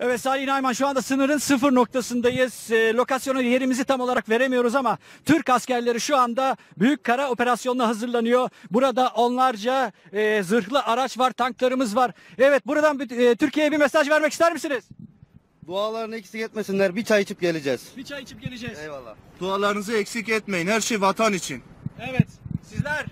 Evet Salih Nayman şu anda sınırın sıfır noktasındayız. E, lokasyonu yerimizi tam olarak veremiyoruz ama Türk askerleri şu anda Büyük Kara Operasyonu'na hazırlanıyor. Burada onlarca e, zırhlı araç var, tanklarımız var. Evet buradan bir- e, Türkiye'ye bir mesaj vermek ister misiniz? Dualarını eksik etmesinler. Bir çay içip geleceğiz. Bir çay içip geleceğiz. Eyvallah. Dualarınızı eksik etmeyin. Her şey vatan için. Evet. Sizler?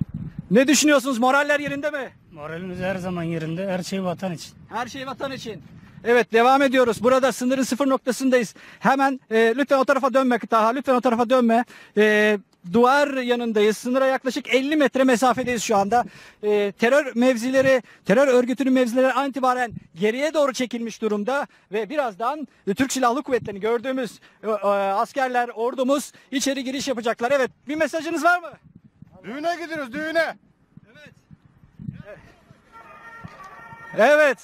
Ne düşünüyorsunuz? Moraller yerinde mi? Moralimiz her zaman yerinde. Her şey vatan için. Her şey vatan için. Evet devam ediyoruz. Burada sınırın sıfır noktasındayız. Hemen e, lütfen o tarafa dönme Taha. Lütfen o tarafa dönme. E, duvar yanındayız. Sınıra yaklaşık 50 metre mesafedeyiz şu anda. E, terör mevzileri, terör örgütünün mevzileri itibaren geriye doğru çekilmiş durumda. Ve birazdan e, Türk Silahlı Kuvvetleri'ni gördüğümüz e, e, askerler, ordumuz içeri giriş yapacaklar. Evet bir mesajınız var mı? Düğüne gidiyoruz düğüne. Evet.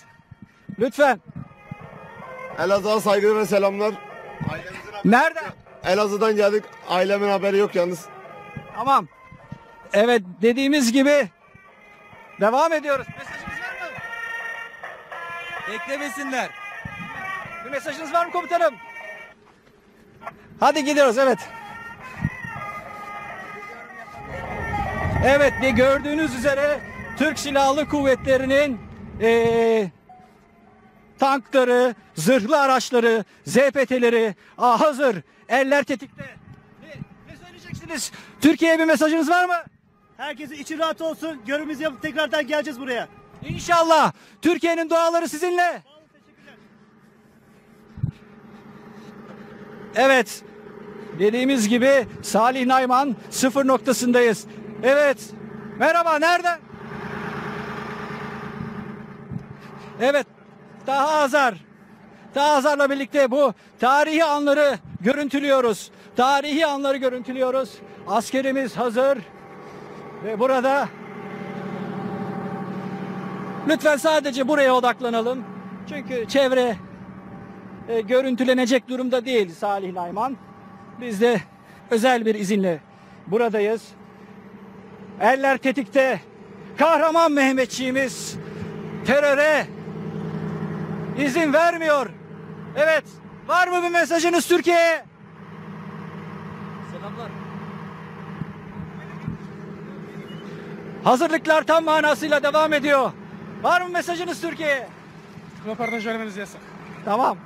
Lütfen. Elazığ'a saygılar ve selamlar. Nereden? Elazığ'dan geldik. Ailemin haberi yok yalnız. Tamam. Evet dediğimiz gibi devam ediyoruz. Mesajınız var mı? Beklemesinler. Bir mesajınız var mı komutanım? Hadi gidiyoruz evet. Evet bir gördüğünüz üzere Türk Silahlı Kuvvetleri'nin eee, tankları, zırhlı araçları, ZPT'leri hazır. Eller tetikte. Ne, ne söyleyeceksiniz? Türkiye'ye bir mesajınız var mı? Herkesin içi rahat olsun. Görevimizi yapıp tekrardan geleceğiz buraya. İnşallah. Türkiye'nin duaları sizinle. Evet. Dediğimiz gibi Salih Nayman sıfır noktasındayız. Evet. Merhaba nereden? Evet. Daha Azar. Daha Azar'la birlikte bu tarihi anları görüntülüyoruz. Tarihi anları görüntülüyoruz. Askerimiz hazır. Ve burada Lütfen sadece buraya odaklanalım. Çünkü çevre e, görüntülenecek durumda değil Salih Nayman. Biz de özel bir izinle buradayız. Eller tetikte. Kahraman Mehmetçiğimiz teröre izin vermiyor. Evet. Var mı bir mesajınız Türkiye'ye? Selamlar. Hazırlıklar tam manasıyla devam ediyor. Var mı mesajınız Türkiye'ye? Röportaj vermeniz yasak. Tamam.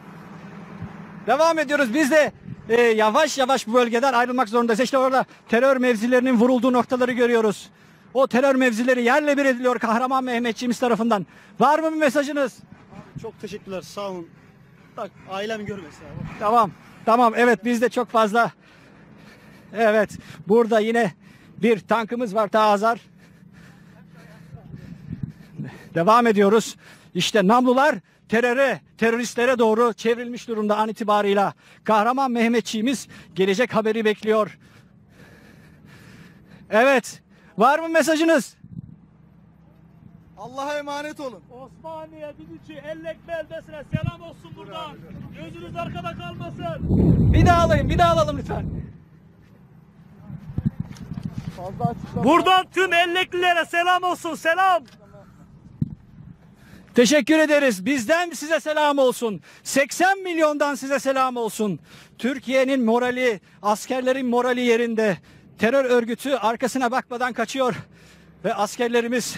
Devam ediyoruz. Biz de e, yavaş yavaş bu bölgeden ayrılmak zorundayız. İşte orada terör mevzilerinin vurulduğu noktaları görüyoruz. O terör mevzileri yerle bir ediliyor kahraman Mehmetçiğimiz tarafından. Var mı bir mesajınız? Çok teşekkürler. Sağ olun. Bak ailem görmesin abi. Tamam. Tamam. Evet biz de çok fazla. Evet. Burada yine bir tankımız var Tağazar. Devam ediyoruz. İşte namlular teröre, teröristlere doğru çevrilmiş durumda an itibarıyla. Kahraman Mehmetçiğimiz gelecek haberi bekliyor. Evet. Var mı mesajınız? Allah'a emanet olun. Osmaniye, Didiçi, Ellek beldesine selam olsun buradan. Gözünüz arkada kalmasın. Bir daha alayım, bir daha alalım lütfen. Buradan tüm Elleklilere selam olsun. Selam. Teşekkür ederiz. Bizden size selam olsun. 80 milyondan size selam olsun. Türkiye'nin morali, askerlerin morali yerinde. Terör örgütü arkasına bakmadan kaçıyor. Ve askerlerimiz,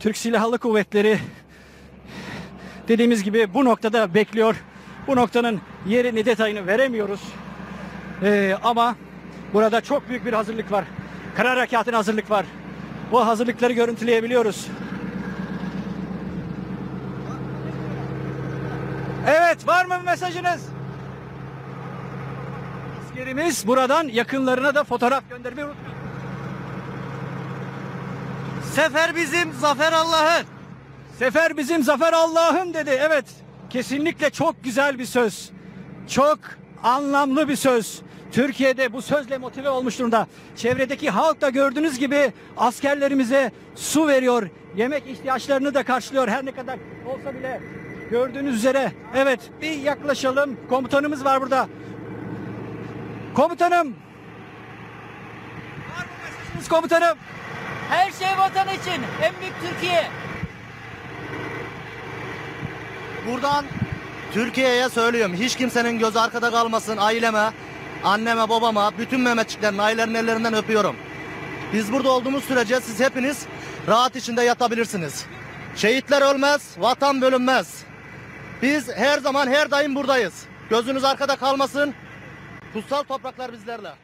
Türk Silahlı Kuvvetleri dediğimiz gibi bu noktada bekliyor. Bu noktanın yerini, detayını veremiyoruz. Ee, ama burada çok büyük bir hazırlık var. Karar harekatına hazırlık var. Bu hazırlıkları görüntüleyebiliyoruz. Evet var mı bir mesajınız? Askerimiz buradan yakınlarına da fotoğraf göndermeyi unutmayın. Sefer bizim, zafer Allah'ın. Sefer bizim zafer Allah'ın dedi. Evet kesinlikle çok güzel bir söz. Çok anlamlı bir söz. Türkiye'de bu sözle motive olmuş durumda. Çevredeki halk da gördüğünüz gibi askerlerimize su veriyor. Yemek ihtiyaçlarını da karşılıyor her ne kadar olsa bile. Gördüğünüz üzere. Evet bir yaklaşalım. Komutanımız var burada. Komutanım. Var mı mesajınız komutanım? Her şey vatan için. En büyük Türkiye. Buradan Türkiye'ye söylüyorum. Hiç kimsenin gözü arkada kalmasın. Aileme, anneme, babama, bütün Mehmetçiklerin ailelerin ellerinden öpüyorum. Biz burada olduğumuz sürece siz hepiniz rahat içinde yatabilirsiniz. Şehitler ölmez, vatan bölünmez. Biz her zaman her daim buradayız. Gözünüz arkada kalmasın. Kutsal topraklar bizlerle.